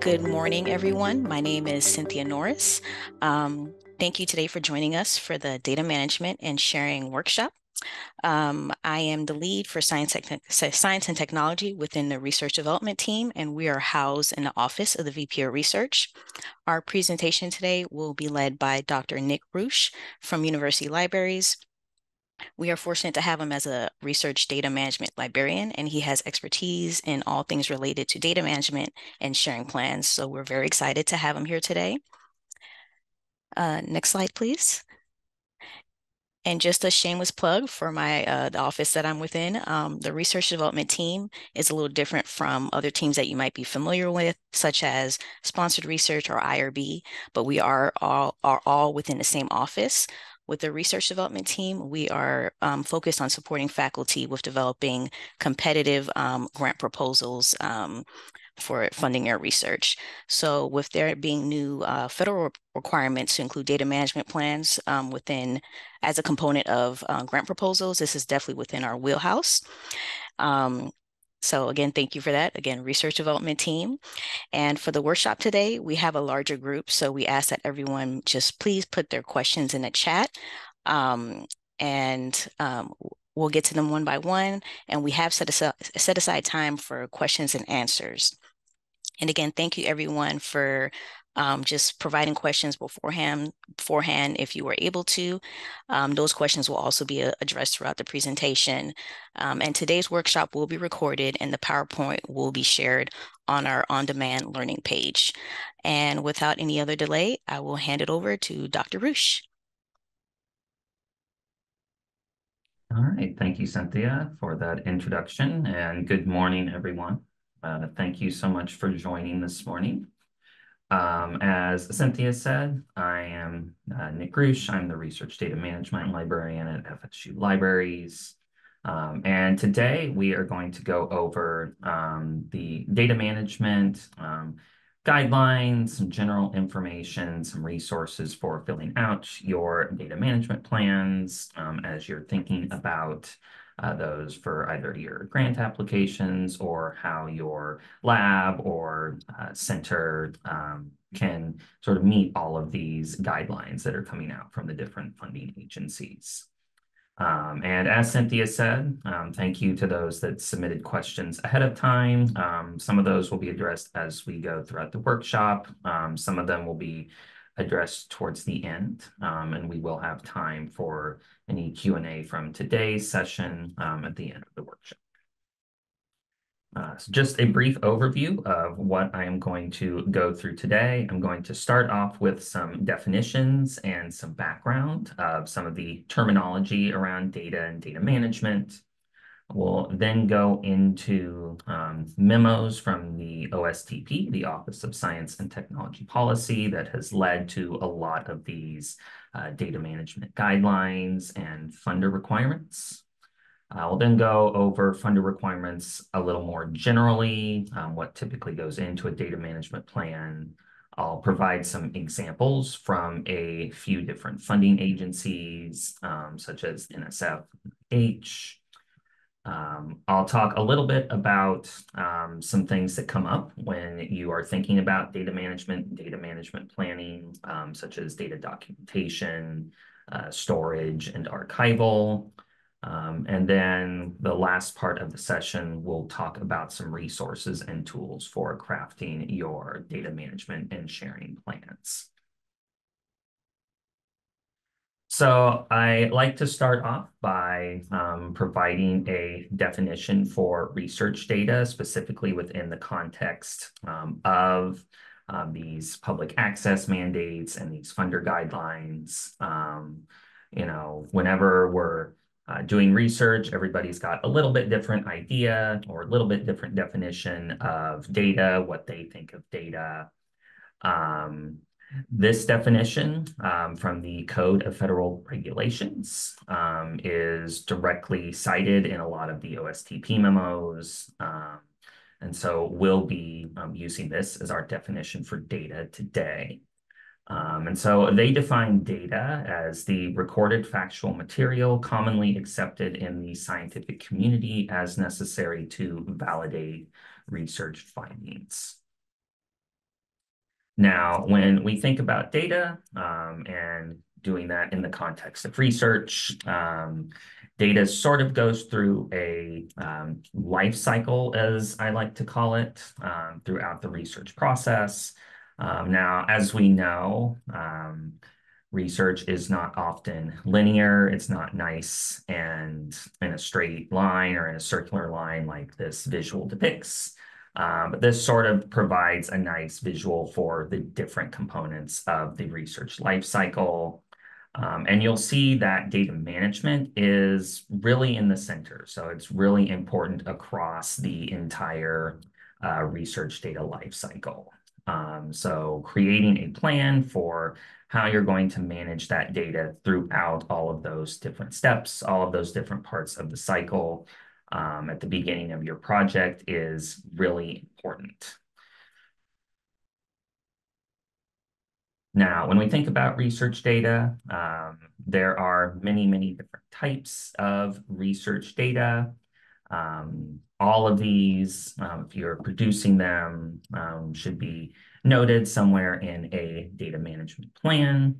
Good morning, everyone. My name is Cynthia Norris. Um, thank you today for joining us for the Data Management and Sharing Workshop. Um, I am the lead for science, science and technology within the research development team, and we are housed in the office of the VP of Research. Our presentation today will be led by Dr. Nick Ruhs from University Libraries, we are fortunate to have him as a research data management librarian, and he has expertise in all things related to data management and sharing plans. So we're very excited to have him here today. Uh, next slide, please. And just a shameless plug for my uh, the office that I'm within. Um, the research development team is a little different from other teams that you might be familiar with, such as sponsored research or IRB. But we are all are all within the same office. With the research development team, we are um, focused on supporting faculty with developing competitive um, grant proposals um, for funding their research. So with there being new uh, federal requirements to include data management plans um, within as a component of uh, grant proposals, this is definitely within our wheelhouse. Um, so again, thank you for that. Again, research development team. And for the workshop today, we have a larger group. So we ask that everyone just please put their questions in the chat. Um, and um, we'll get to them one by one. And we have set aside, set aside time for questions and answers. And again, thank you everyone for um, just providing questions beforehand, beforehand if you were able to. Um, those questions will also be uh, addressed throughout the presentation. Um, and today's workshop will be recorded and the PowerPoint will be shared on our on-demand learning page. And without any other delay, I will hand it over to Dr. Ruhs. All right, thank you, Cynthia, for that introduction, and good morning, everyone. Uh, thank you so much for joining this morning. Um, as Cynthia said, I am uh, Nick Ruhs. I'm the Research Data Management Librarian at FSU Libraries. Um, and today we are going to go over um, the data management um, guidelines, some general information, some resources for filling out your data management plans um, as you're thinking about uh, those for either your grant applications or how your lab or uh, center um, can sort of meet all of these guidelines that are coming out from the different funding agencies. Um, and as Cynthia said, um, thank you to those that submitted questions ahead of time. Um, some of those will be addressed as we go throughout the workshop. Um, some of them will be addressed towards the end, um, and we will have time for any Q&A from today's session um, at the end of the workshop. Uh, so just a brief overview of what I am going to go through today. I'm going to start off with some definitions and some background of some of the terminology around data and data management. We'll then go into um, memos from the OSTP, the Office of Science and Technology Policy, that has led to a lot of these uh, data management guidelines and funder requirements. I will then go over funder requirements a little more generally, um, what typically goes into a data management plan. I'll provide some examples from a few different funding agencies, um, such as NSF, H, um, I'll talk a little bit about um, some things that come up when you are thinking about data management, data management planning, um, such as data documentation, uh, storage, and archival. Um, and then the last part of the session, we'll talk about some resources and tools for crafting your data management and sharing plans. So I like to start off by um, providing a definition for research data, specifically within the context um, of um, these public access mandates and these funder guidelines. Um, you know, whenever we're uh, doing research, everybody's got a little bit different idea or a little bit different definition of data, what they think of data. Um, this definition um, from the Code of Federal Regulations um, is directly cited in a lot of the OSTP memos. Um, and so we'll be um, using this as our definition for data today. Um, and so they define data as the recorded factual material commonly accepted in the scientific community as necessary to validate research findings. Now, when we think about data um, and doing that in the context of research, um, data sort of goes through a um, life cycle, as I like to call it, um, throughout the research process. Um, now, as we know, um, research is not often linear. It's not nice and in a straight line or in a circular line like this visual depicts. Um, but this sort of provides a nice visual for the different components of the research life cycle. Um, and you'll see that data management is really in the center. So it's really important across the entire uh, research data life cycle. Um, so creating a plan for how you're going to manage that data throughout all of those different steps, all of those different parts of the cycle um, at the beginning of your project is really important. Now, when we think about research data, um, there are many, many different types of research data. Um, all of these, um, if you're producing them, um, should be noted somewhere in a data management plan.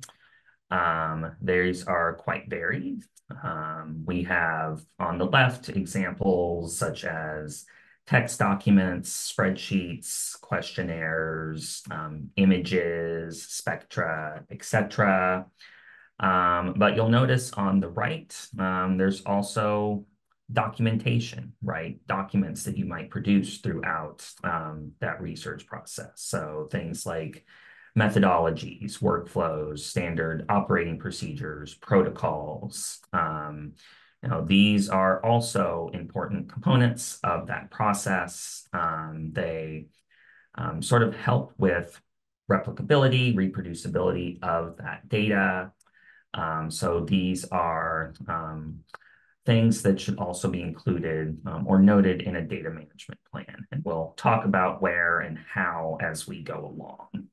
Um, these are quite varied. Um, we have on the left examples such as text documents, spreadsheets, questionnaires, um, images, spectra, etc. Um, but you'll notice on the right, um, there's also documentation, right? Documents that you might produce throughout um, that research process. So things like methodologies, workflows, standard operating procedures, protocols. Um, you know, these are also important components of that process. Um, they um, sort of help with replicability, reproducibility of that data. Um, so these are um, things that should also be included um, or noted in a data management plan. And we'll talk about where and how as we go along.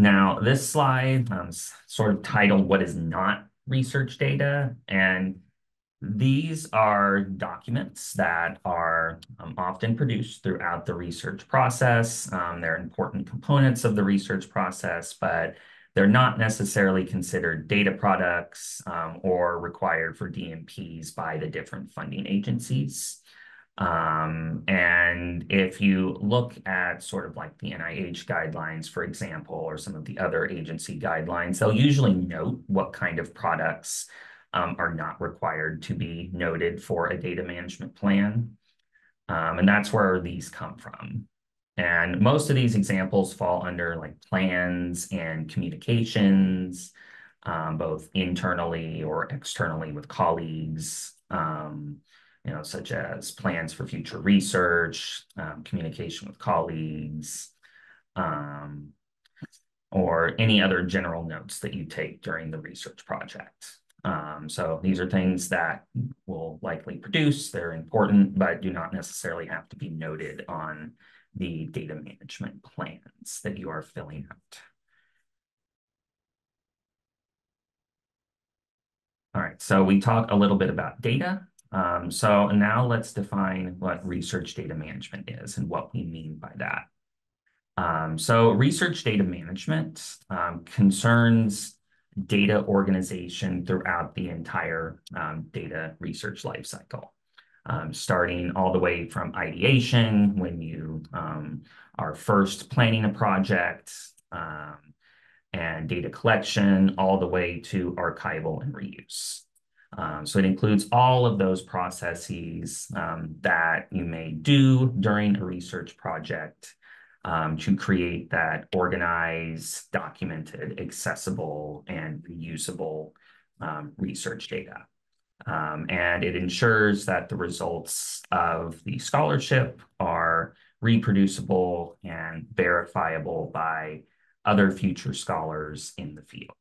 Now, this slide um, sort of titled What is Not Research Data? And these are documents that are um, often produced throughout the research process. Um, they're important components of the research process, but they're not necessarily considered data products um, or required for DMPs by the different funding agencies. Um, and if you look at sort of like the NIH guidelines, for example, or some of the other agency guidelines, they'll usually note what kind of products um, are not required to be noted for a data management plan. Um, and that's where these come from. And most of these examples fall under like plans and communications, um, both internally or externally with colleagues, um, you know, such as plans for future research, um, communication with colleagues, um, or any other general notes that you take during the research project. Um, so these are things that will likely produce. They're important, but do not necessarily have to be noted on the data management plans that you are filling out. All right, so we talk a little bit about data. Um, so now let's define what research data management is and what we mean by that. Um, so research data management um, concerns data organization throughout the entire um, data research lifecycle um, starting all the way from ideation when you um, are first planning a project and data collection all the way to archival and reuse. Um, so it includes all of those processes um, that you may do during a research project um, to create that organized, documented, accessible, and reusable research data. Um, and it ensures that the results of the scholarship are reproducible and verifiable by other future scholars in the field.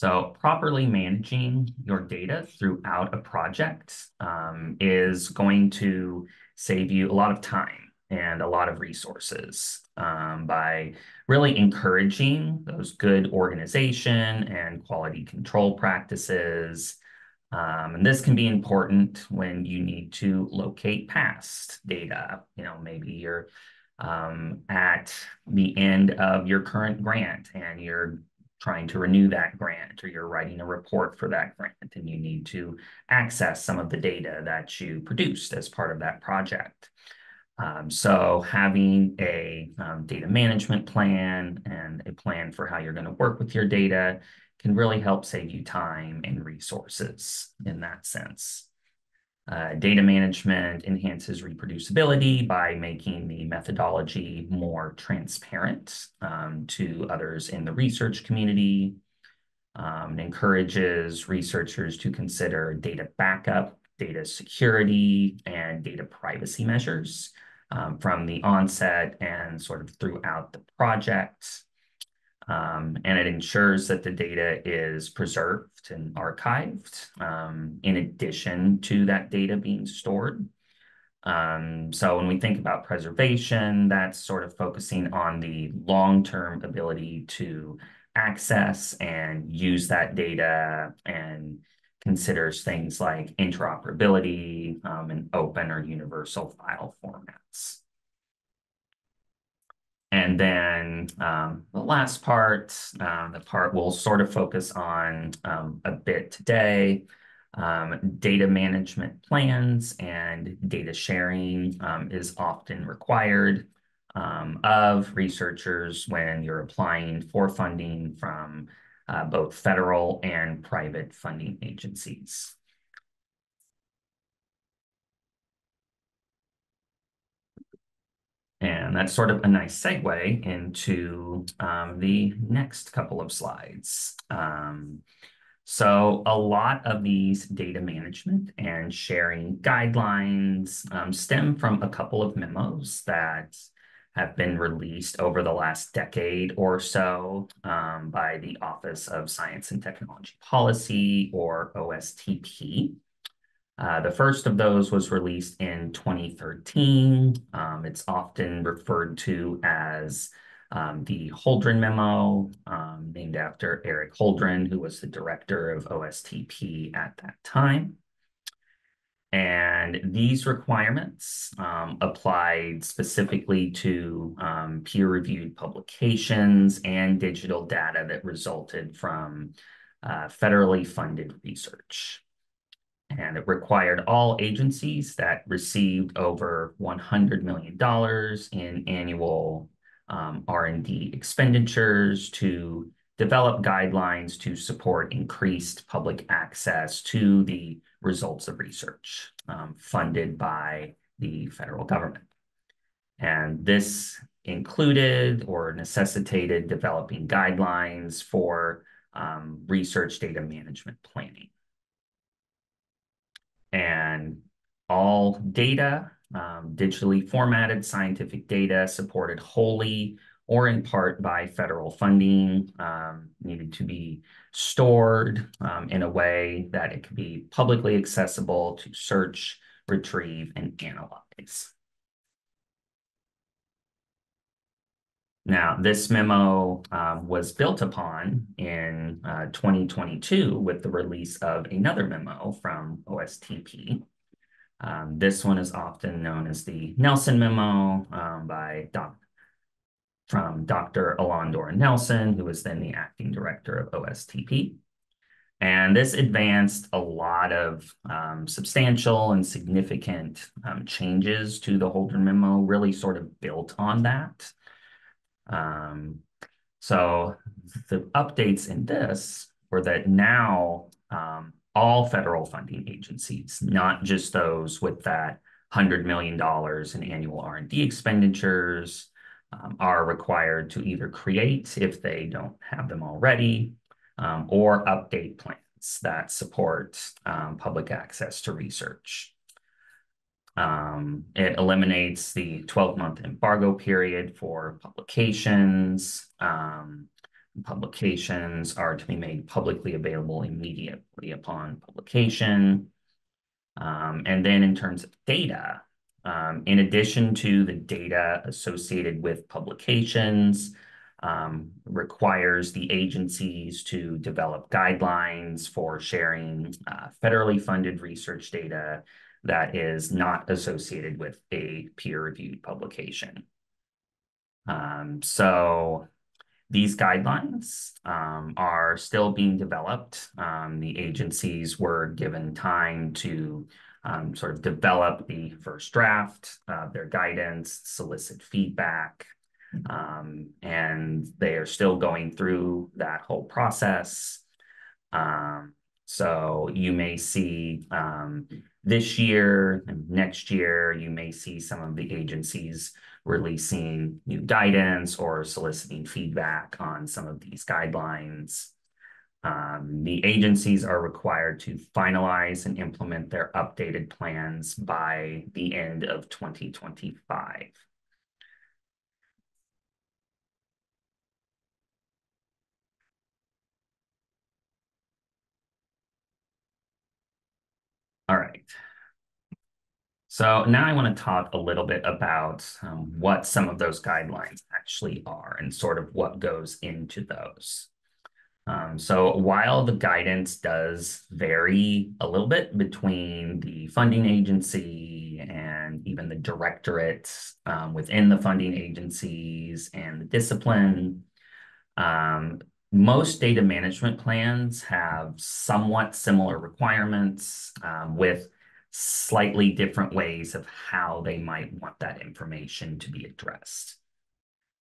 So properly managing your data throughout a project um, is going to save you a lot of time and a lot of resources um, by really encouraging those good organization and quality control practices Um, and this can be important when you need to locate past data. You know, maybe you're um, at the end of your current grant and you're trying to renew that grant or you're writing a report for that grant and you need to access some of the data that you produced as part of that project. Um, so having a um, data management plan and a plan for how you're going to work with your data can really help save you time and resources in that sense. Uh, data management enhances reproducibility by making the methodology more transparent um, to others in the research community. Um, encourages researchers to consider data backup, data security, and data privacy measures um, from the onset and sort of throughout the project. Um, and it ensures that the data is preserved and archived um, in addition to that data being stored. Um, so when we think about preservation, that's sort of focusing on the long-term ability to access and use that data and considers things like interoperability um, and open or universal file formats. Then um, the last part, uh, the part we'll sort of focus on um, a bit today, um, data management plans and data sharing um, is often required um, of researchers when you're applying for funding from uh, both federal and private funding agencies. And that's sort of a nice segue into um, the next couple of slides. Um, so a lot of these data management and sharing guidelines um, stem from a couple of memos that have been released over the last decade or so um, by the Office of Science and Technology Policy, or OSTP. Uh, the first of those was released in 2013. Um, it's often referred to as um, the Holdren Memo, um, named after Eric Holdren, who was the director of OSTP at that time. And these requirements um, applied specifically to um, peer-reviewed publications and digital data that resulted from uh, federally funded research and it required all agencies that received over $100 million in annual um, R&D expenditures to develop guidelines to support increased public access to the results of research um, funded by the federal government. And this included or necessitated developing guidelines for um, research data management planning and all data, um, digitally formatted scientific data supported wholly or in part by federal funding um, needed to be stored um, in a way that it could be publicly accessible to search, retrieve, and analyze. Now, this memo um, was built upon in uh, 2022 with the release of another memo from OSTP. Um, this one is often known as the Nelson Memo um, by doc from Dr. Alondra Nelson, who was then the acting director of OSTP. And this advanced a lot of um, substantial and significant um, changes to the Holdren Memo, really sort of built on that. Um, so the updates in this were that now um, all federal funding agencies, not just those with that $100 million in annual R&D expenditures, um, are required to either create, if they don't have them already, um, or update plans that support um, public access to research. Um, it eliminates the 12-month embargo period for publications. Um, publications are to be made publicly available immediately upon publication. Um, and then in terms of data, um, in addition to the data associated with publications, um, requires the agencies to develop guidelines for sharing uh, federally funded research data that is not associated with a peer-reviewed publication. Um, so these guidelines um, are still being developed. Um, the agencies were given time to um, sort of develop the first draft, uh, their guidance, solicit feedback, um, and they are still going through that whole process. Um, so you may see um, this year and next year, you may see some of the agencies releasing new guidance or soliciting feedback on some of these guidelines. Um, the agencies are required to finalize and implement their updated plans by the end of 2025. All right. So now I want to talk a little bit about um, what some of those guidelines actually are and sort of what goes into those. Um, so while the guidance does vary a little bit between the funding agency and even the directorate um, within the funding agencies and the discipline, um, most data management plans have somewhat similar requirements um, with slightly different ways of how they might want that information to be addressed.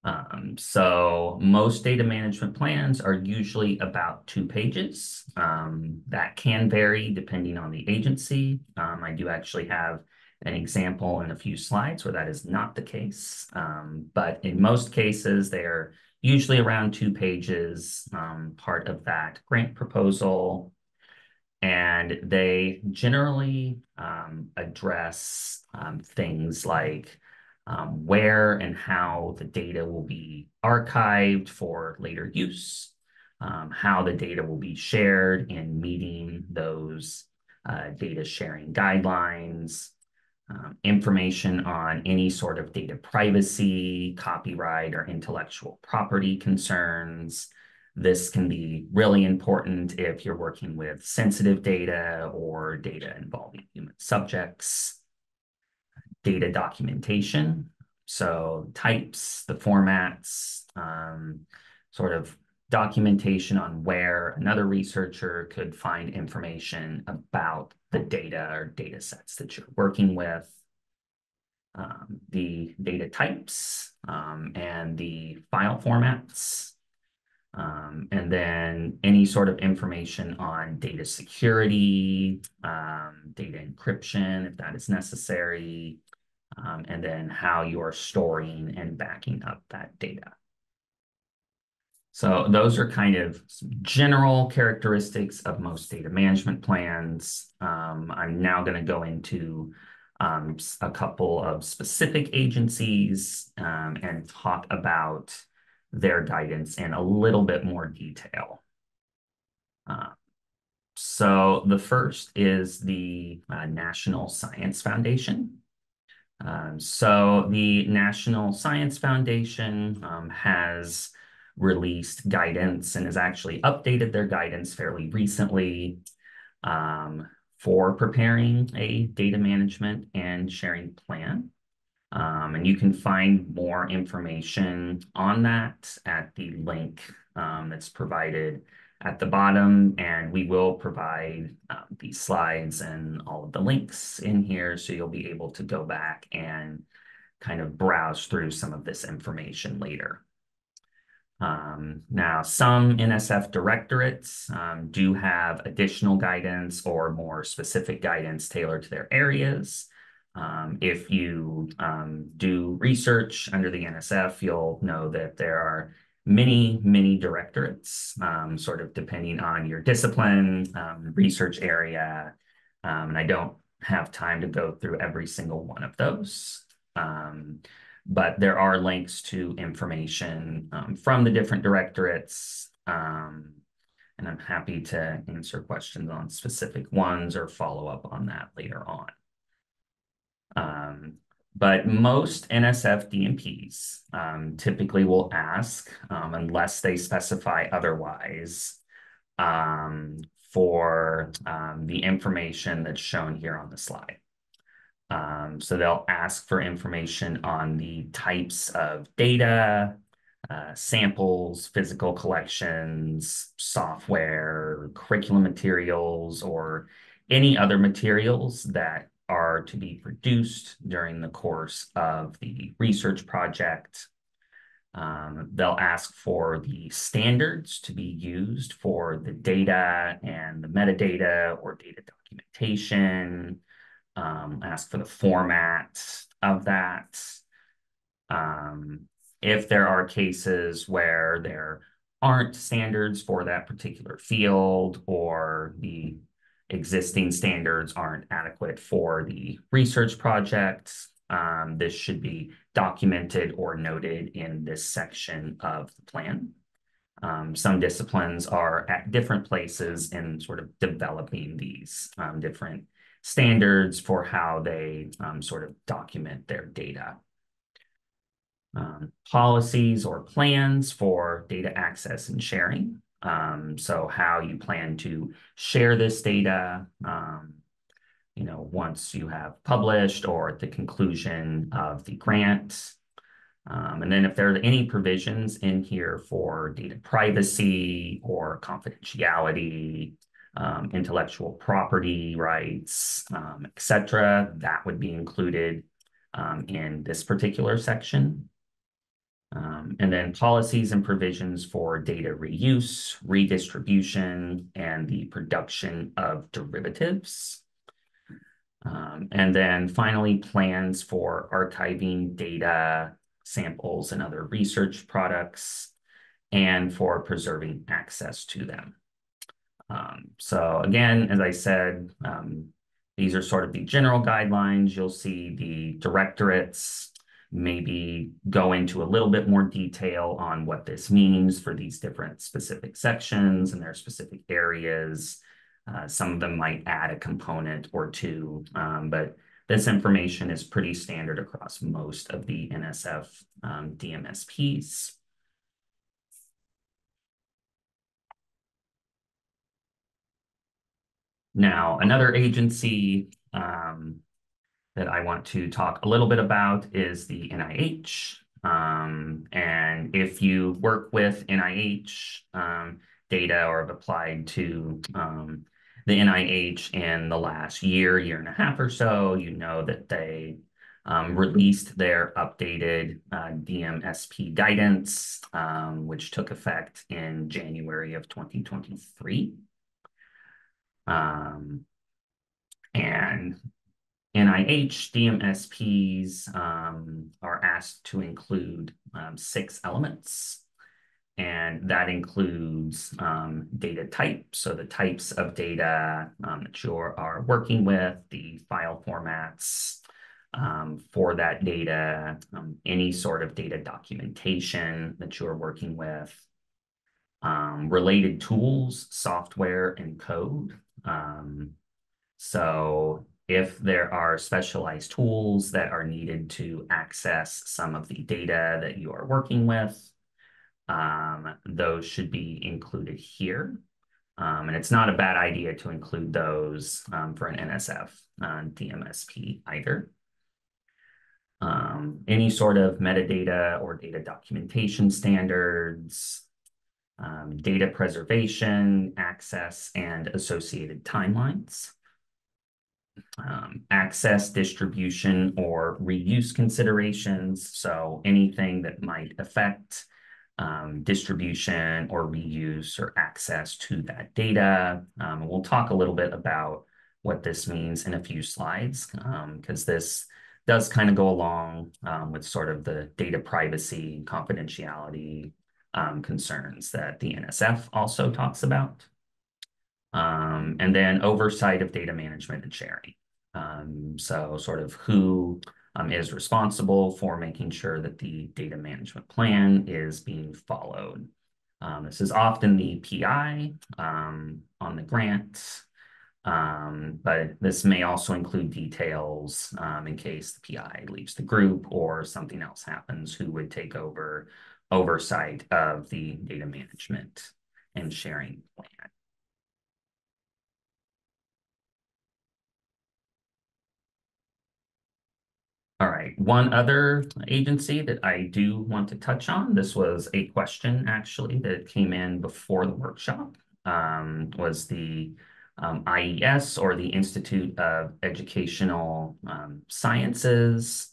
Um, so most data management plans are usually about two pages. Um, that can vary depending on the agency. Um, I do actually have an example in a few slides where that is not the case. Um, but in most cases, they're usually around two pages, um, part of that grant proposal, and they generally um, address um, things like um, where and how the data will be archived for later use, um, how the data will be shared in meeting those uh, data sharing guidelines, um, information on any sort of data privacy, copyright, or intellectual property concerns, this can be really important if you're working with sensitive data or data involving human subjects. Data documentation, so types, the formats, um, sort of documentation on where another researcher could find information about the data or data sets that you're working with. Um, the data types um, and the file formats um, and then any sort of information on data security, um, data encryption, if that is necessary, um, and then how you are storing and backing up that data. So those are kind of general characteristics of most data management plans. Um, I'm now going to go into um, a couple of specific agencies um, and talk about their guidance in a little bit more detail. Uh, so the first is the uh, National Science Foundation. Um, so the National Science Foundation um, has released guidance and has actually updated their guidance fairly recently um, for preparing a data management and sharing plan. Um, and you can find more information on that at the link um, that's provided at the bottom. And we will provide uh, these slides and all of the links in here. So you'll be able to go back and kind of browse through some of this information later. Um, now, some NSF directorates um, do have additional guidance or more specific guidance tailored to their areas. Um, if you um, do research under the NSF, you'll know that there are many, many directorates, um, sort of depending on your discipline, um, research area. Um, and I don't have time to go through every single one of those. Um, but there are links to information from the different directorates. and I'm happy to answer questions on specific ones or follow up on that later on. Um, but most NSF DMPs um, typically will ask, um, unless they specify otherwise, um, for um, the information that's shown here on the slide. Um, so they'll ask for information on the types of data, uh, samples, physical collections, software, curriculum materials, or any other materials that are to be produced during the course of the research project. Um, they'll ask for the standards to be used for the data and the metadata or data documentation, um, ask for the format of that. Um, if there are cases where there aren't standards for that particular field or the existing standards aren't adequate for the research project. Um, this should be documented or noted in this section of the plan. Um, some disciplines are at different places in sort of developing these um, different standards for how they um, sort of document their data. Um, policies or plans for data access and sharing. Um, so how you plan to share this data, um, you know, once you have published or at the conclusion of the grant. Um, and then if there are any provisions in here for data privacy or confidentiality, um, intellectual property rights, um, et cetera, that would be included um, in this particular section. Um, and then policies and provisions for data reuse, redistribution, and the production of derivatives. Um, and then finally, plans for archiving data, samples, and other research products, and for preserving access to them. Um, so again, as I said, um, these are sort of the general guidelines. You'll see the directorates maybe go into a little bit more detail on what this means for these different specific sections and their specific areas. Uh, some of them might add a component or two, um, but this information is pretty standard across most of the NSF um, DMSPs. Now, another agency um, that I want to talk a little bit about is the NIH. Um, and if you work with NIH um, data or have applied to um, the NIH in the last year, year and a half or so, you know that they um, released their updated uh, DMSP guidance, um, which took effect in January of 2023. Um, and NIH DMSPs um, are asked to include um, six elements, and that includes um, data type, so the types of data um, that you are working with, the file formats um, for that data, um, any sort of data documentation that you are working with, related tools, software, and code. so if there are specialized tools that are needed to access some of the data that you are working with, um, those should be included here. Um, and it's not a bad idea to include those um, for an NSF uh, DMSP either. Um, any sort of metadata or data documentation standards, um, data preservation, access, and associated timelines um, access, distribution, or reuse considerations. So anything that might affect um, distribution or reuse or access to that data. Um, we'll talk a little bit about what this means in a few slides because um, this does kind of go along um, with sort of the data privacy, confidentiality um, concerns that the NSF also talks about. Um, and then oversight of data management and sharing. Um, so sort of who um, is responsible for making sure that the data management plan is being followed. Um, this is often the PI um, on the grant, Um, but this may also include details in case the PI leaves the group or something else happens, who would take over oversight of the data management and sharing plan. All right, one other agency that I do want to touch on, this was a question actually that came in before the workshop, um, was the um, IES or the Institute of Educational um, Sciences.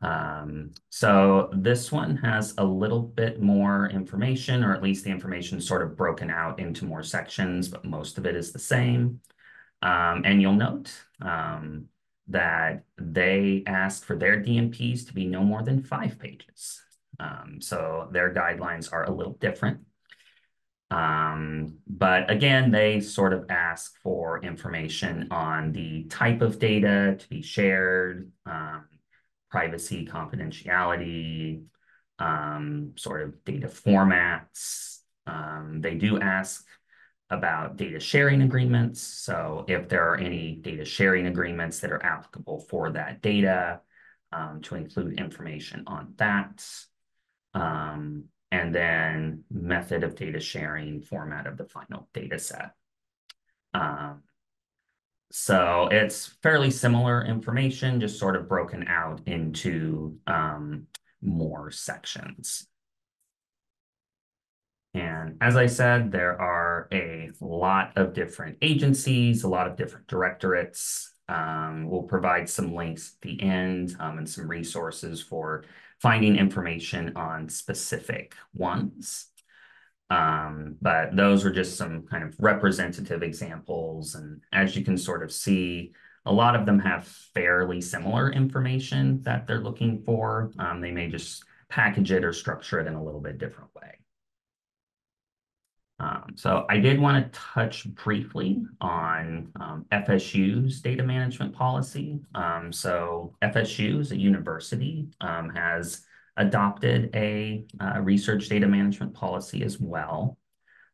Um, so this one has a little bit more information, or at least the information is sort of broken out into more sections, but most of it is the same. Um, and you'll note um, that they asked for their DMPs to be no more than five pages. Um, so their guidelines are a little different. Um, but again, they sort of ask for information on the type of data to be shared, um, privacy, confidentiality, um, sort of data formats. Um, they do ask about data sharing agreements. So if there are any data sharing agreements that are applicable for that data, um, to include information on that. Um, and then method of data sharing, format of the final data set. Um, so it's fairly similar information, just sort of broken out into um, more sections. And as I said, there are a lot of different agencies, a lot of different directorates. Um, we'll provide some links at the end um, and some resources for finding information on specific ones. Um, but those are just some kind of representative examples. And as you can sort of see, a lot of them have fairly similar information that they're looking for. Um, they may just package it or structure it in a little bit different way. Um, so I did want to touch briefly on um, FSU's data management policy. Um, so FSU as a university, um, has adopted a uh, research data management policy as well.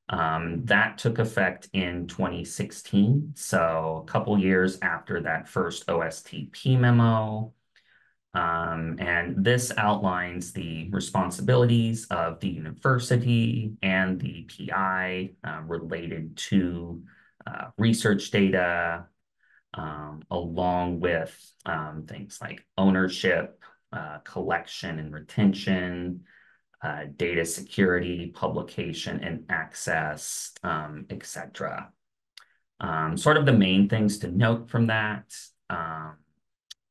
Um, that took effect in 2016. So a couple years after that first OSTP memo, um, and this outlines the responsibilities of the university and the PI uh, related to uh, research data, um, along with um, things like ownership, uh, collection and retention, uh, data security, publication and access, um, etc. Um, sort of the main things to note from that um,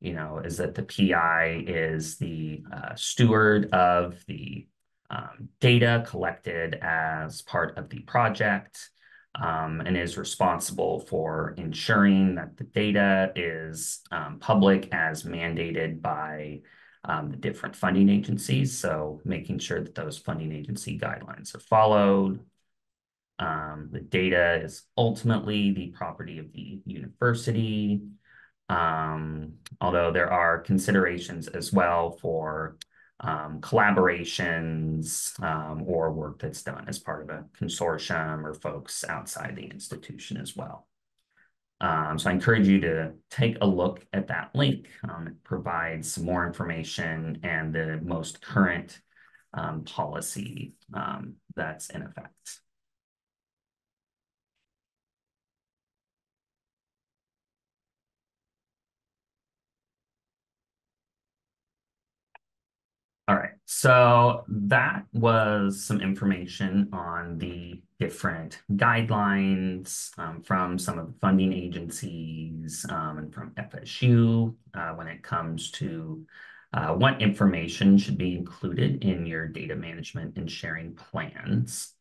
you know, is that the PI is the uh, steward of the um, data collected as part of the project um, and is responsible for ensuring that the data is um, public as mandated by um, the different funding agencies. So making sure that those funding agency guidelines are followed. Um, the data is ultimately the property of the university. Um, although there are considerations as well for um, collaborations um, or work that's done as part of a consortium or folks outside the institution as well. Um, so I encourage you to take a look at that link. Um, it provides more information and the most current um, policy that's in effect. All right, so that was some information on the different guidelines um, from some of the funding agencies um, and from FSU uh, when it comes to uh, what information should be included in your data management and sharing plans.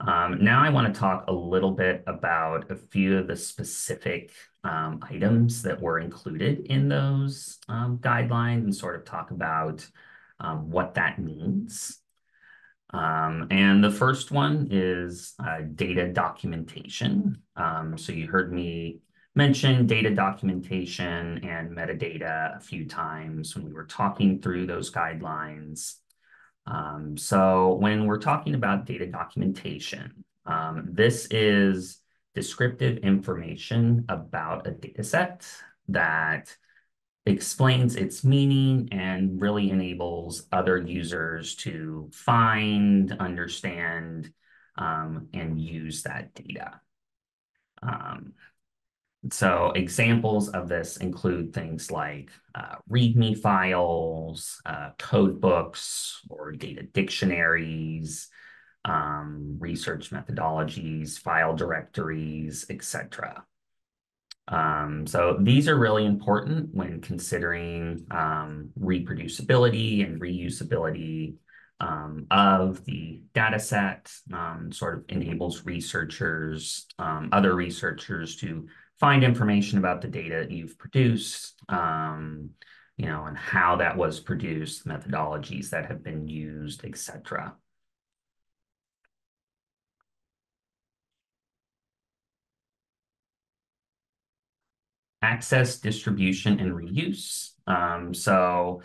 Um, now I want to talk a little bit about a few of the specific um, items that were included in those um, guidelines and sort of talk about um, what that means. Um, and the first one is uh, data documentation. Um, so you heard me mention data documentation and metadata a few times when we were talking through those guidelines. Um, so when we're talking about data documentation, um, this is descriptive information about a data set that explains its meaning and really enables other users to find, understand, um, and use that data. Um, so examples of this include things like uh, README files, uh, code books, or data dictionaries, um, research methodologies, file directories, etc. Um, so these are really important when considering um, reproducibility and reusability um, of the data set, um, sort of enables researchers, um, other researchers to find information about the data you've produced, um, you know, and how that was produced, methodologies that have been used, etc. access, distribution, and reuse. Um, so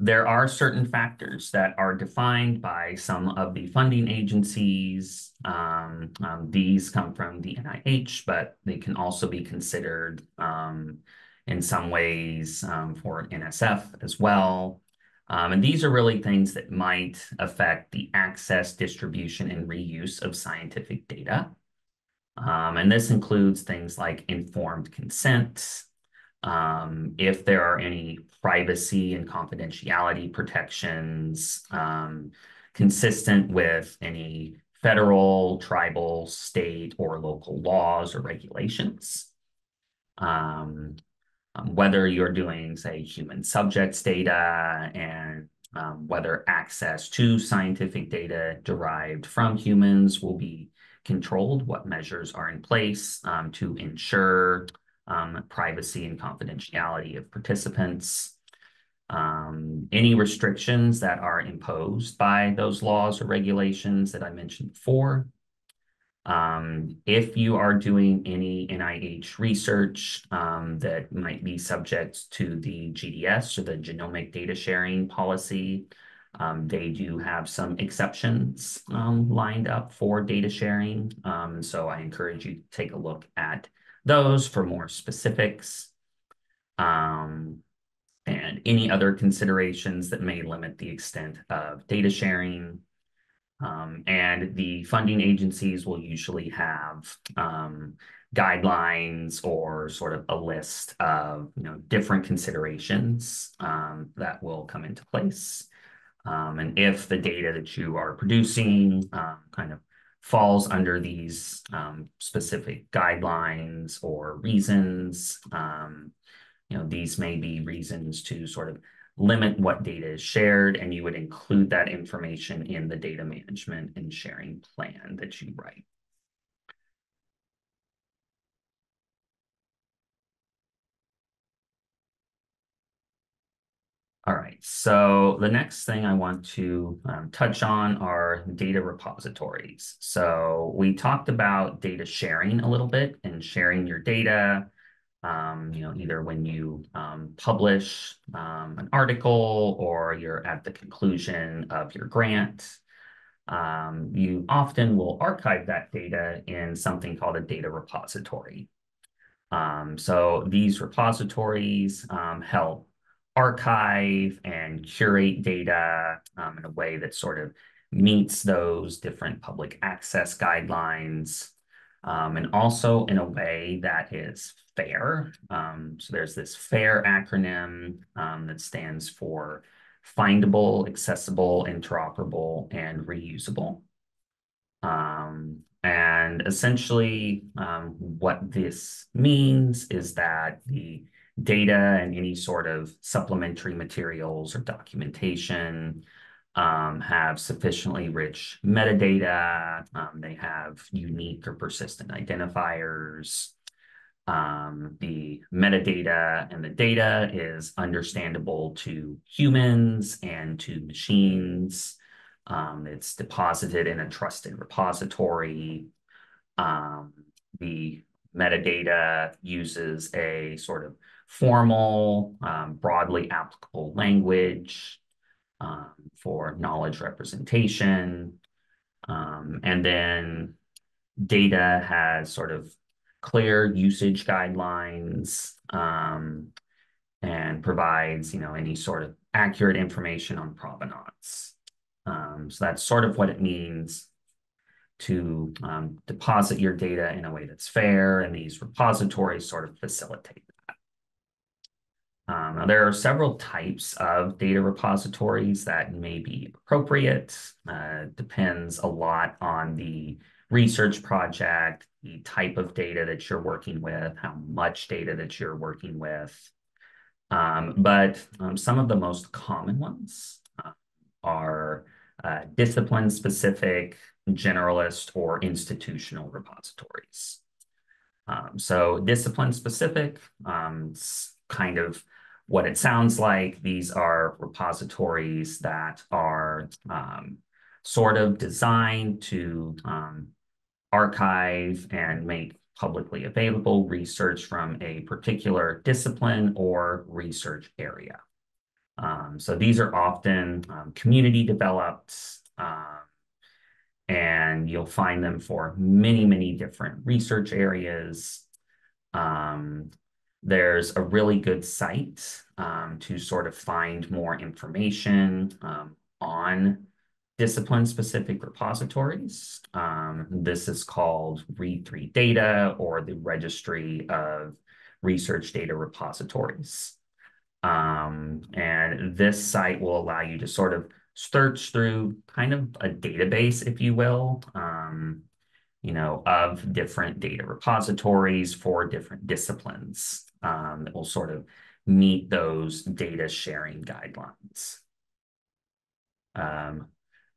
there are certain factors that are defined by some of the funding agencies. Um, um, these come from the NIH, but they can also be considered um, in some ways um, for NSF as well. Um, and these are really things that might affect the access, distribution, and reuse of scientific data. Um, and this includes things like informed consent, um, if there are any privacy and confidentiality protections um, consistent with any federal, tribal, state, or local laws or regulations. Um, um whether you're doing, say, human subjects data and um, whether access to scientific data derived from humans will be controlled, what measures are in place um, to ensure um, privacy and confidentiality of participants, um, any restrictions that are imposed by those laws or regulations that I mentioned before. Um, if you are doing any NIH research um, that might be subject to the GDS or the genomic data sharing policy, um, they do have some exceptions um, lined up for data sharing. Um, so I encourage you to take a look at those for more specifics. Um, and any other considerations that may limit the extent of data sharing. Um, and the funding agencies will usually have um, guidelines or sort of a list of you know different considerations that will come into place. Um, and if the data that you are producing um, kind of falls under these um, specific guidelines or reasons, um, you know, these may be reasons to sort of limit what data is shared, and you would include that information in the data management and sharing plan that you write. All right, so the next thing I want to um, touch on are data repositories. So we talked about data sharing a little bit and sharing your data, um, you know, either when you um, publish um, an article or you're at the conclusion of your grant. Um, you often will archive that data in something called a data repository. Um, so these repositories help archive and curate data um, in a way that sort of meets those different public access guidelines um, and also in a way that is fair. Um, so there's this FAIR acronym um, that stands for findable, accessible, interoperable, and reusable. Um, and essentially um, what this means is that the data and any sort of supplementary materials or documentation um, have sufficiently rich metadata. Um, they have unique or persistent identifiers. Um, the metadata and the data is understandable to humans and to machines. Um, it's deposited in a trusted repository. Um, the metadata uses a sort of formal, um, broadly applicable language um, for knowledge representation. Um, and then data has sort of clear usage guidelines um, and provides, you know, any sort of accurate information on provenance. Um, so that's sort of what it means to um, deposit your data in a way that's fair, and these repositories sort of facilitate. Um, there are several types of data repositories that may be appropriate. Uh, depends a lot on the research project, the type of data that you're working with, how much data that you're working with. Um, but um, some of the most common ones uh, are uh, discipline-specific, generalist, or institutional repositories. Um, so discipline-specific, um, kind of what it sounds like. These are repositories that are um, sort of designed to um, archive and make publicly available research from a particular discipline or research area. Um, so these are often um, community developed, um, and you'll find them for many, many different research areas. Um, there's a really good site um, to sort of find more information um, on discipline-specific repositories. Um, this is called Re3 Data or the Registry of Research Data Repositories. Um, and this site will allow you to sort of search through kind of a database, if you will, um, you know, of different data repositories for different disciplines um, that will sort of meet those data sharing guidelines. Um,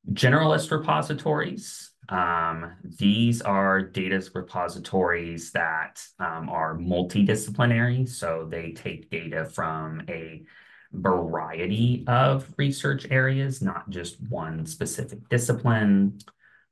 Generalist repositories. Um, these are data repositories that um, are multidisciplinary. So they take data from a variety of research areas, not just one specific discipline.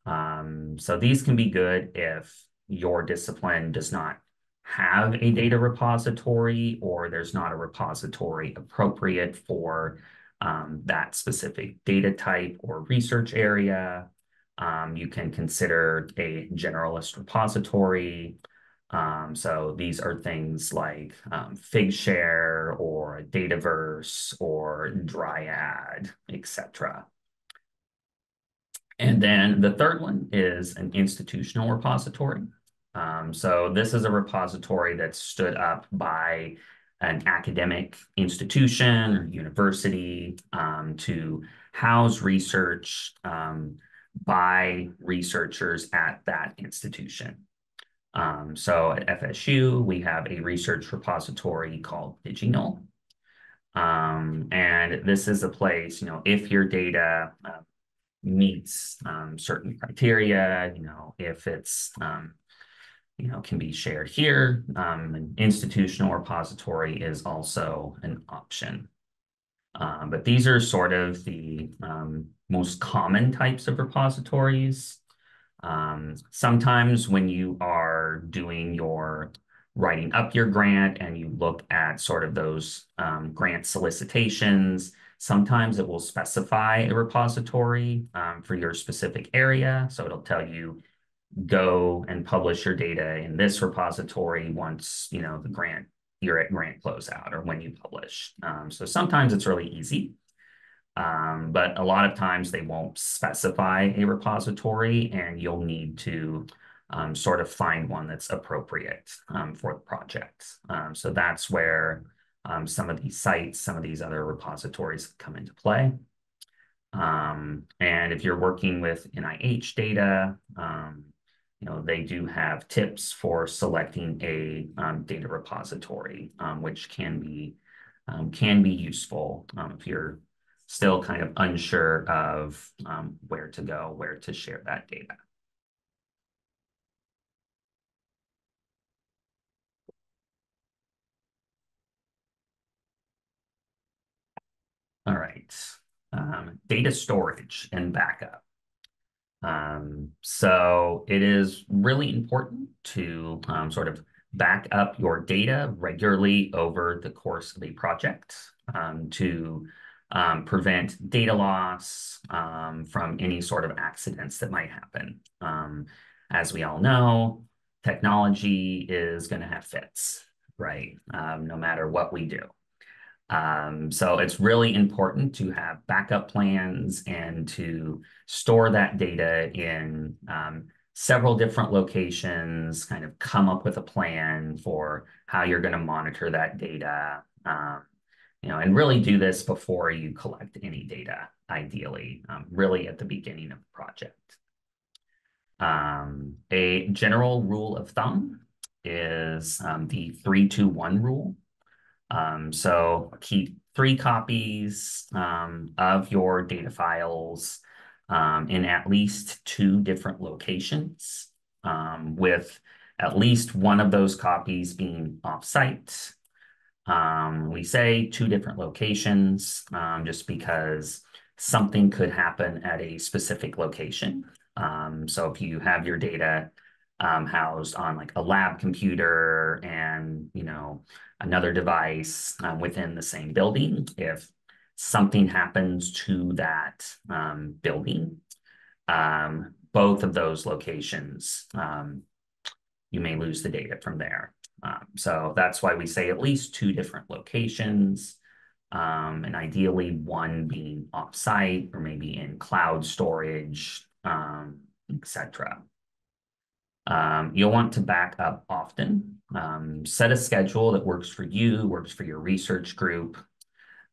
Um, so these can be good if your discipline does not have a data repository or there's not a repository appropriate for um, that specific data type or research area. Um, you can consider a generalist repository. Um, so these are things like um, Figshare or Dataverse or Dryad, etc. And then the third one is an institutional repository. Um, so this is a repository that's stood up by an academic institution or university um, to house research um, by researchers at that institution. Um, so at FSU, we have a research repository called DigiNole. Um, and this is a place, you know, if your data uh, meets um, certain criteria, you know, if it's um, you know, can be shared here. Um, an institutional repository is also an option. Um, but these are sort of the um, most common types of repositories. Um, sometimes when you are doing your writing up your grant and you look at sort of those grant solicitations, sometimes it will specify a repository um, for your specific area. So it'll tell you go and publish your data in this repository once you know the grant you're at grant closeout or when you publish. Um, so sometimes it's really easy, um, but a lot of times they won't specify a repository and you'll need to um, sort of find one that's appropriate um, for the project. Um, so that's where um, some of these sites, some of these other repositories come into play. and if you're working with NIH data, you know, they do have tips for selecting a um, data repository, um, which can be um, can be useful um, if you're still kind of unsure of um, where to go, where to share that data. All right, um, data storage and backup. Um, so it is really important to um, sort of back up your data regularly over the course of a project um, to um, prevent data loss um, from any sort of accidents that might happen. As we all know, technology is going to have fits, right? No matter what we do. Um, so it's really important to have backup plans and to store that data in um, several different locations, kind of come up with a plan for how you're going to monitor that data, um, you know, and really do this before you collect any data, ideally, um, really at the beginning of the project. Um, a general rule of thumb is um, the 321 rule. Um, so keep three copies um, of your data files um, in at least two different locations, um, with at least one of those copies being offsite. Um, we say two different locations um, just because something could happen at a specific location. so if you have your data um, housed on like a lab computer and you know another device um, within the same building. If something happens to that um, building, um, both of those locations, um, you may lose the data from there. Um, so that's why we say at least two different locations. And ideally one being offsite or maybe in cloud storage, etc. Um, you'll want to back up often. Um, set a schedule that works for you, works for your research group,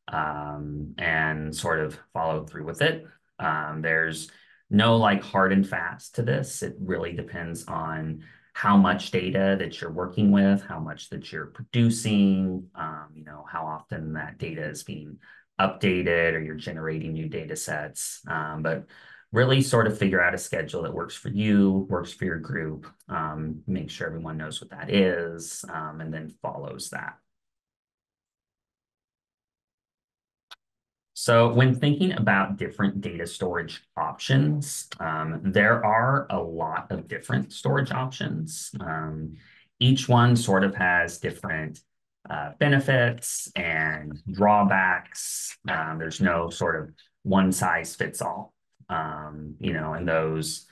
um, and sort of follow through with it. Um, there's no like hard and fast to this. It really depends on how much data that you're working with, how much that you're producing, um, you know, how often that data is being updated or you're generating new data sets. Um, but really sort of figure out a schedule that works for you, works for your group, um, make sure everyone knows what that is, um, and then follows that. So when thinking about different data storage options, um, there are a lot of different storage options. Um, each one sort of has different uh, benefits and drawbacks. Um, there's no sort of one size fits all um, you know, and those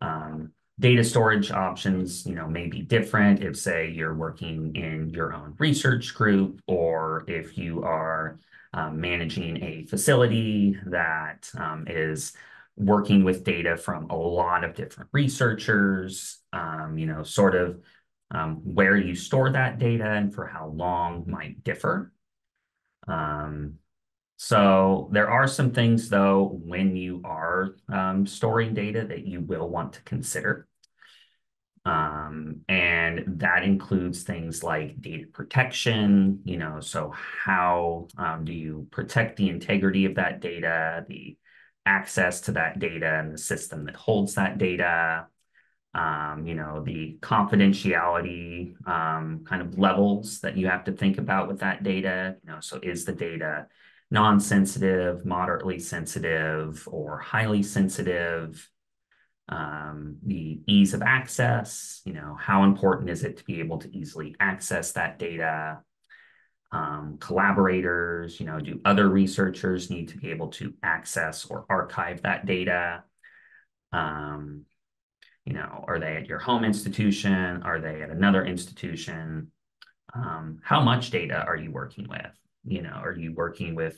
um, data storage options, you know, may be different if, say, you're working in your own research group or if you are um, managing a facility that um, is working with data from a lot of different researchers, um, you know, sort of um, where you store that data and for how long might differ. Um, so there are some things, though, when you are um, storing data that you will want to consider. Um, and that includes things like data protection, you know, so how um, do you protect the integrity of that data, the access to that data and the system that holds that data, um, you know, the confidentiality um, kind of levels that you have to think about with that data, you know, so is the data non-sensitive, moderately sensitive, or highly sensitive. Um, the ease of access, you know, how important is it to be able to easily access that data? Um, collaborators, you know, do other researchers need to be able to access or archive that data? Um, you know, are they at your home institution? Are they at another institution? Um, how much data are you working with? You know, are you working with,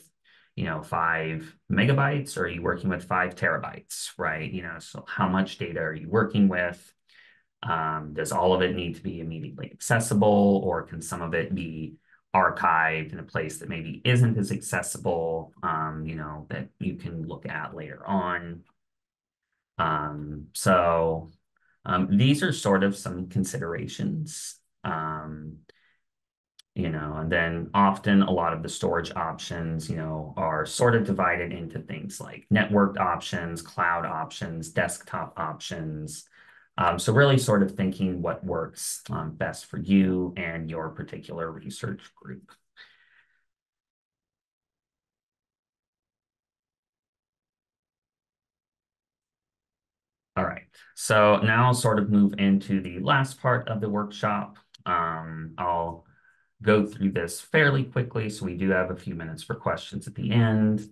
you know, five megabytes or are you working with five terabytes, right? You know, so how much data are you working with? Um, does all of it need to be immediately accessible or can some of it be archived in a place that maybe isn't as accessible, um, you know, that you can look at later on? Um, so um, these are sort of some considerations. Um, you know, and then often a lot of the storage options, you know, are sort of divided into things like networked options, cloud options, desktop options. Um, so really sort of thinking what works um, best for you and your particular research group. All right, so now I'll sort of move into the last part of the workshop. Um, I'll go through this fairly quickly, so we do have a few minutes for questions at the end.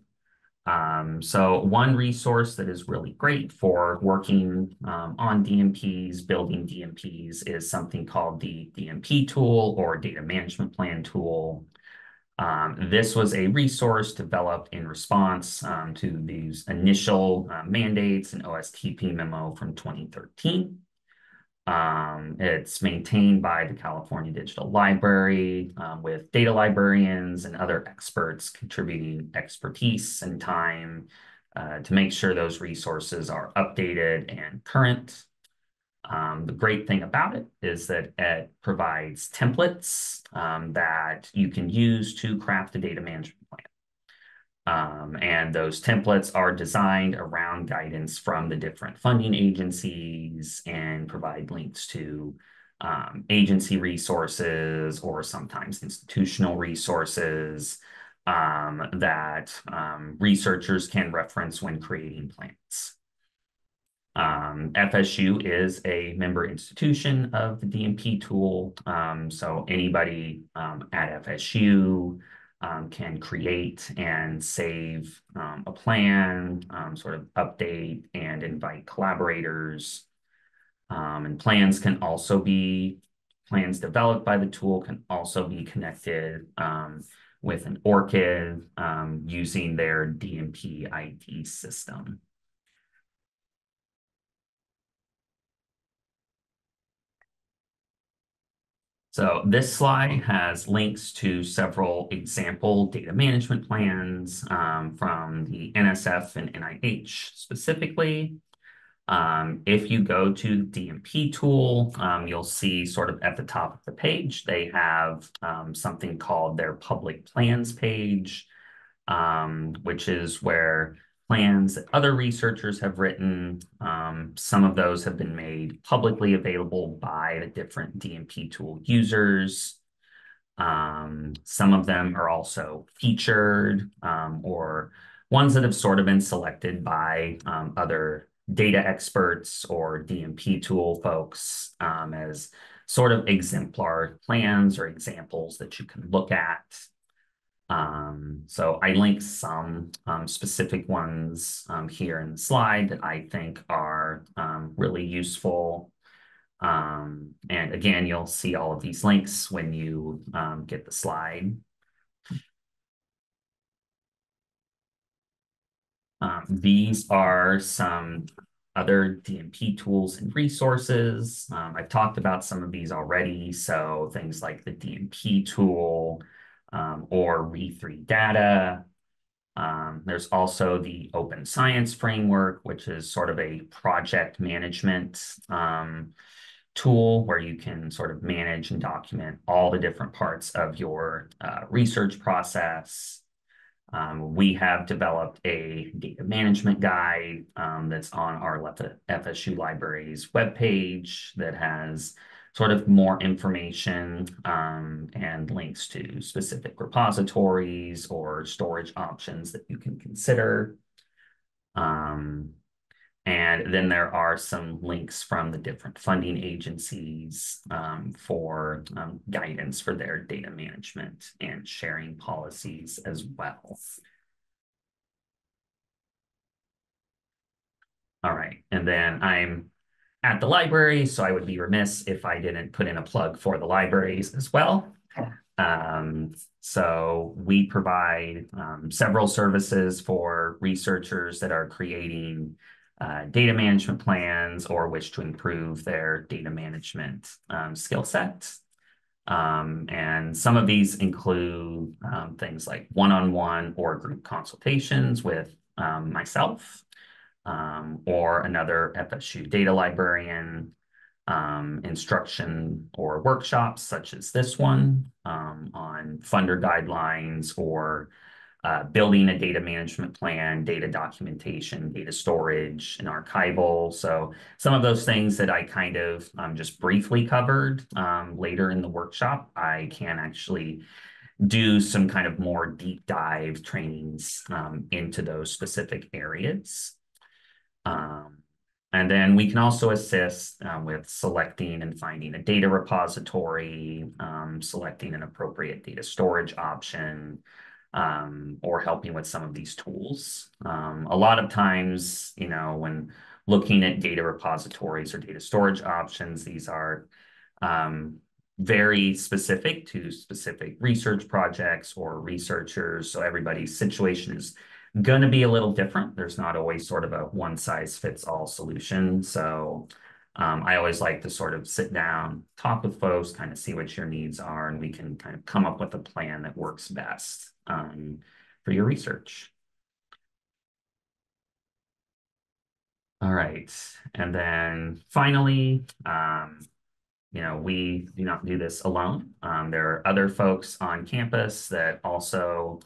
Um, so one resource that is really great for working um, on DMPs, building DMPs, is something called the DMP tool or data management plan tool. Um, this was a resource developed in response um, to these initial uh, mandates and OSTP memo from 2013. Um, it's maintained by the California Digital Library um, with data librarians and other experts contributing expertise and time uh, to make sure those resources are updated and current. Um, the great thing about it is that it provides templates um, that you can use to craft a data management. Um, and those templates are designed around guidance from the different funding agencies and provide links to um, agency resources or sometimes institutional resources um, that um, researchers can reference when creating plans. Um, FSU is a member institution of the DMP tool. Um, so anybody at FSU um, can create and save um, a plan, um, sort of update and invite collaborators. and plans can also be, plans developed by the tool can also be connected with an ORCID using their DMP ID system. So this slide has links to several example data management plans um, from the NSF and NIH specifically. Um, if you go to the DMP tool, um, you'll see sort of at the top of the page, they have um, something called their public plans page, um, which is where plans that other researchers have written. Um, some of those have been made publicly available by the different DMP tool users. Um, some of them are also featured um, or ones that have sort of been selected by um, other data experts or DMP tool folks um, as sort of exemplar plans or examples that you can look at. Um, so I link some um, specific ones um, here in the slide that I think are um, really useful. Um, and again, you'll see all of these links when you um, get the slide. these are some other DMP tools and resources. I've talked about some of these already. So things like the DMP tool, um, or Re3 data. Um, there's also the Open Science Framework, which is sort of a project management um, tool where you can sort of manage and document all the different parts of your uh, research process. Um, we have developed a data management guide um, that's on our FSU Libraries webpage that has sort of more information um, and links to specific repositories or storage options that you can consider. Um, and then there are some links from the different funding agencies um, for um, guidance for their data management and sharing policies as well. All right, and then I'm at the library, so I would be remiss if I didn't put in a plug for the libraries as well. Um, so we provide um, several services for researchers that are creating uh, data management plans or wish to improve their data management um, skill set. Um, and some of these include um, things like one-on-one -on -one or group consultations with um, myself um, or another FSU data librarian, um, instruction or workshops such as this one um, on funder guidelines or uh, building a data management plan, data documentation, data storage, and archival. So some of those things that I kind of um, just briefly covered um, later in the workshop, I can actually do some kind of more deep dive trainings um, into those specific areas. Um, and then we can also assist um, with selecting and finding a data repository, um, selecting an appropriate data storage option, um, or helping with some of these tools. Um, a lot of times, you know, when looking at data repositories or data storage options, these are um, very specific to specific research projects or researchers. So everybody's situation is going to be a little different. There's not always sort of a one size fits all solution. So um, I always like to sort of sit down, talk with folks, kind of see what your needs are, and we can kind of come up with a plan that works best um, for your research. All right. And then finally, um, you know, we do not do this alone. Um, there are other folks on campus that also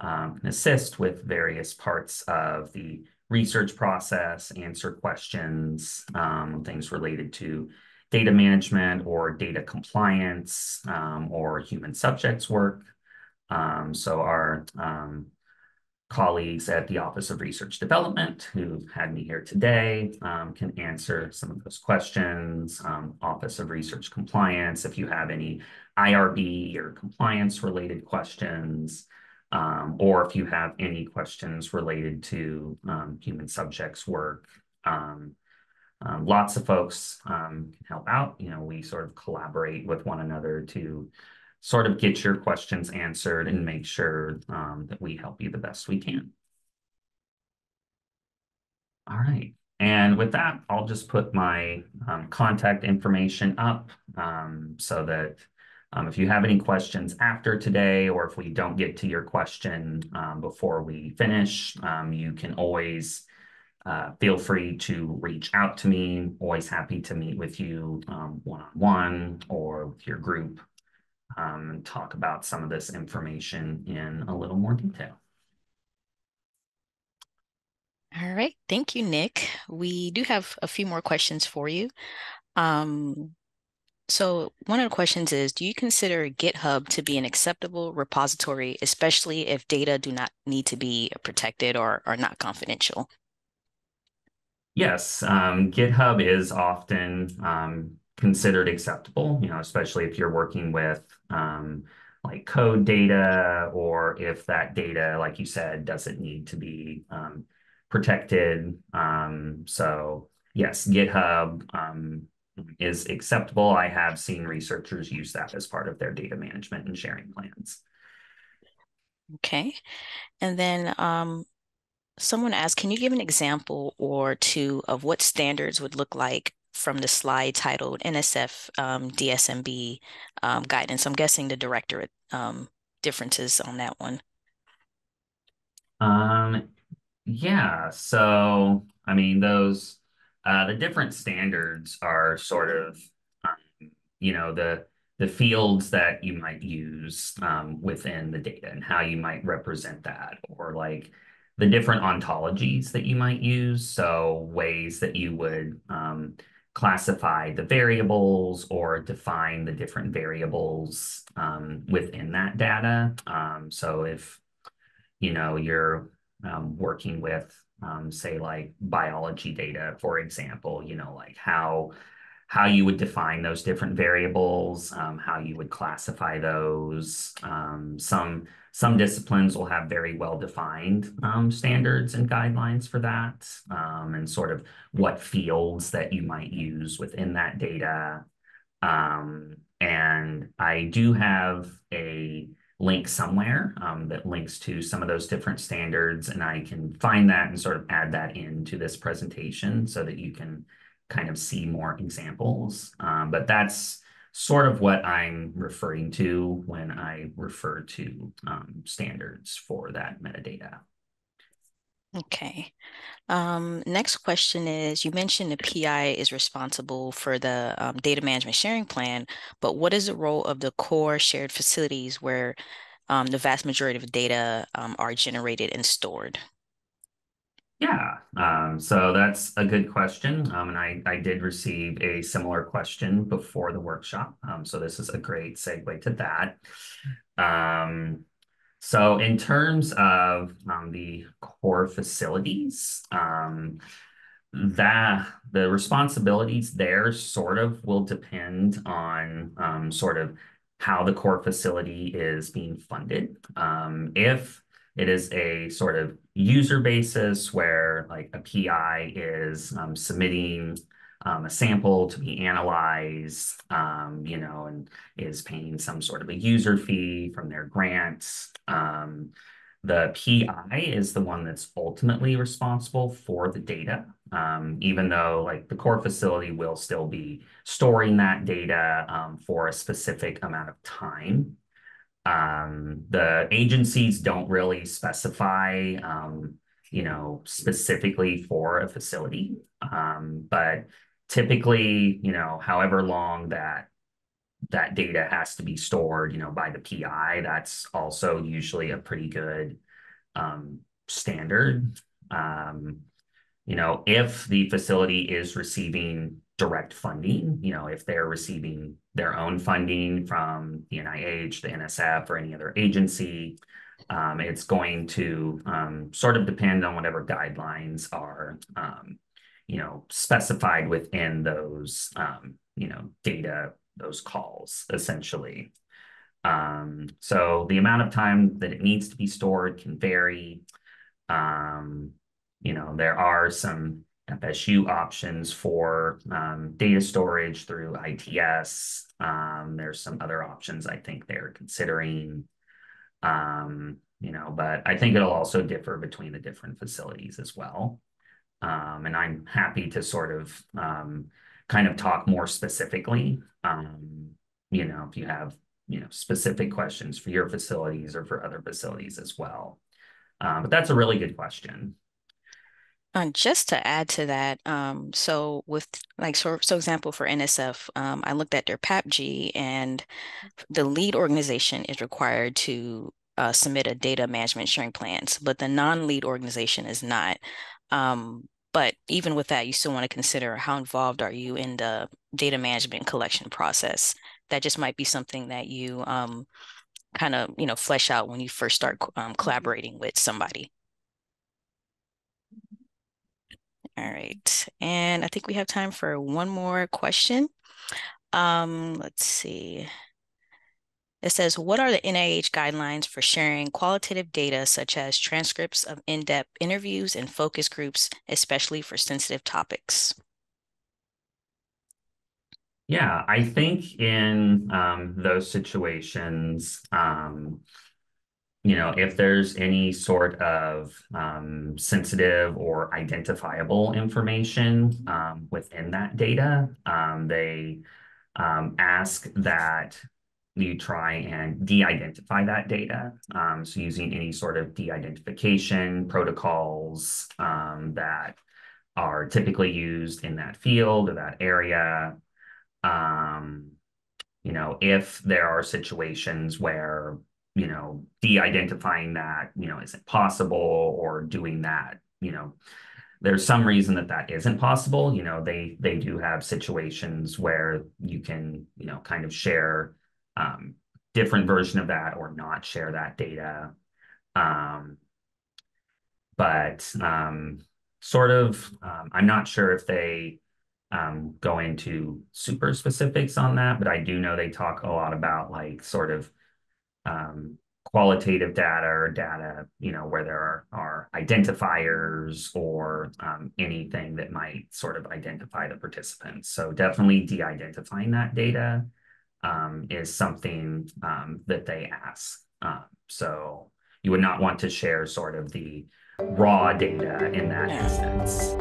um, assist with various parts of the research process, answer questions, um, things related to data management or data compliance um, or human subjects work. Um, so our um, colleagues at the Office of Research Development who had me here today um, can answer some of those questions. Um, Office of Research Compliance, if you have any IRB or compliance related questions, um, or if you have any questions related to um, human subjects work. Um, um, lots of folks can help out. You know, we sort of collaborate with one another to sort of get your questions answered and make sure um, that we help you the best we can. All right. And with that, I'll just put my um, contact information up um, so that um, if you have any questions after today, or if we don't get to your question um, before we finish, um, you can always uh, feel free to reach out to me. Always happy to meet with you one-on-one or with your group um, and talk about some of this information in a little more detail. All right, thank you, Nick. We do have a few more questions for you. Um, so one of the questions is, do you consider GitHub to be an acceptable repository, especially if data do not need to be protected or are not confidential? Yes, um, GitHub is often um, considered acceptable, you know, especially if you're working with um, like code data or if that data, like you said, doesn't need to be um, protected. Um, so yes, GitHub um, is acceptable. I have seen researchers use that as part of their data management and sharing plans. Okay. And then um, someone asked, can you give an example or two of what standards would look like from the slide titled NSF um, DSMB um, guidance. I'm guessing the directorate um, differences on that one. Um, yeah, so I mean, those uh, the different standards are sort of, um, you know, the the fields that you might use um, within the data and how you might represent that, or like the different ontologies that you might use. So ways that you would um, classify the variables or define the different variables um, within that data. Um, so if, you know, you're um, working with, um, say, like biology data, for example, you know, like how how you would define those different variables, um, how you would classify those. Um, some some disciplines will have very well-defined um, standards and guidelines for that, um, and sort of what fields that you might use within that data. Um, and I do have a link somewhere um, that links to some of those different standards, and I can find that and sort of add that into this presentation so that you can kind of see more examples. Um, but that's sort of what I'm referring to when I refer to um, standards for that metadata. Okay. Um, next question is, you mentioned the PI is responsible for the um, data management sharing plan, but what is the role of the core shared facilities where um, the vast majority of data um, are generated and stored? Yeah, um, so that's a good question. Um, and I, I did receive a similar question before the workshop. Um, so this is a great segue to that. So in terms of um, the core facilities, um, that the responsibilities there sort of will depend on um, sort of how the core facility is being funded. Um, if it is a sort of user basis where like a PI is um, submitting um, a sample to be analyzed, um, you know, and is paying some sort of a user fee from their grants. Um, the PI is the one that's ultimately responsible for the data, um, even though like the core facility will still be storing that data um, for a specific amount of time. Um, the agencies don't really specify, you know, specifically for a facility, um, but typically, you know, however long that that data has to be stored, you know, by the PI. That's also usually a pretty good um, standard. Um, you know, if the facility is receiving direct funding, you know, if they're receiving their own funding from the NIH, the NSF, or any other agency, um, it's going to um, sort of depend on whatever guidelines are, um, you know, specified within those, um, you know, data those calls essentially. Um, so the amount of time that it needs to be stored can vary. Um, you know, there are some FSU options for um, data storage through ITS. Um, there's some other options I think they're considering. Um, you know, but I think it'll also differ between the different facilities as well. Um, and I'm happy to sort of um, kind of talk more specifically. Um, you know, if you have, you know, specific questions for your facilities or for other facilities as well. Um, but that's a really good question. And just to add to that, um, so with like so, so example for NSF, um, I looked at their PAPPG and the lead organization is required to uh, submit a data management sharing plans, but the non-lead organization is not. Um, but even with that, you still want to consider how involved are you in the data management collection process. That just might be something that you um, kind of, you know, flesh out when you first start um, collaborating with somebody. All right. And I think we have time for one more question. Um, let's see. It says, what are the NIH guidelines for sharing qualitative data such as transcripts of in-depth interviews and focus groups, especially for sensitive topics? Yeah, I think in um, those situations, um, you know, if there's any sort of um, sensitive or identifiable information um, within that data, um, they um, ask that you try and de-identify that data. Um, so using any sort of de-identification protocols um, that are typically used in that field or that area. Um, you know, if there are situations where, you know, de-identifying that, you know, isn't possible or doing that, you know, there's some reason that that isn't possible. You know, they they do have situations where you can, you know, kind of share um, different version of that or not share that data. Um, but um, sort of, um, I'm not sure if they um, go into super specifics on that, but I do know they talk a lot about like sort of um, qualitative data or data, you know, where there are, are identifiers or um, anything that might sort of identify the participants. So definitely de-identifying that data um, is something um, that they ask. Um, so you would not want to share sort of the raw data in that instance.